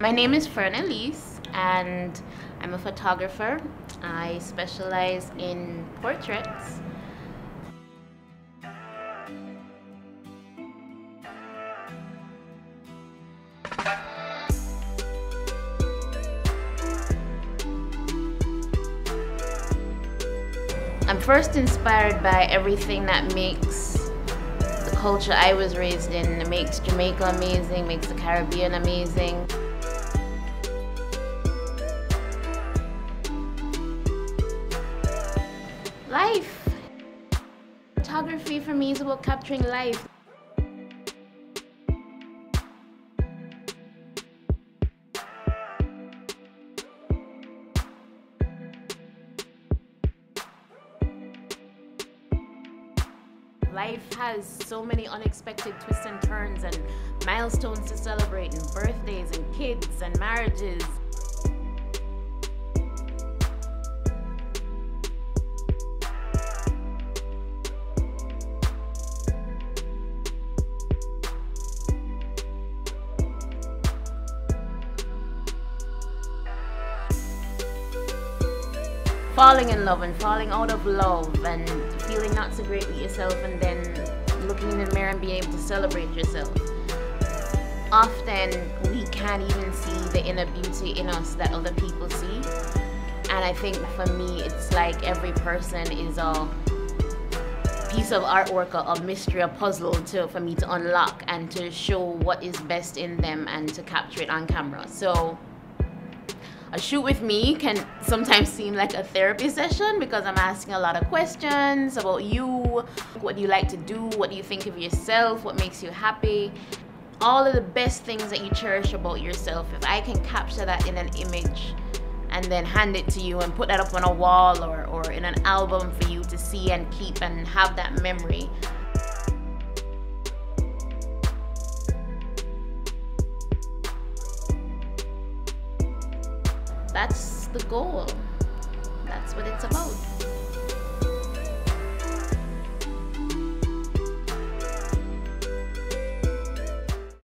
My name is Fern Elise and I'm a photographer. I specialize in portraits. I'm first inspired by everything that makes the culture I was raised in. It makes Jamaica amazing, makes the Caribbean amazing. Photography for me is about capturing life. Life has so many unexpected twists and turns and milestones to celebrate and birthdays and kids and marriages. Falling in love and falling out of love and feeling not so great with yourself and then looking in the mirror and being able to celebrate yourself. Often we can't even see the inner beauty in us that other people see. And I think for me, it's like every person is a piece of artwork, a, mystery, a puzzle to, for me to unlock and to show what is best in them and to capture it on camera. So a shoot with me can sometimes seem like a therapy session because I'm asking a lot of questions about you, what do you like to do, what do you think of yourself, what makes you happy, all of the best things that you cherish about yourself. If I can capture that in an image and then hand it to you and put that up on a wall or, or in an album for you to see and keep and have that memory, that's the goal. That's what it's about.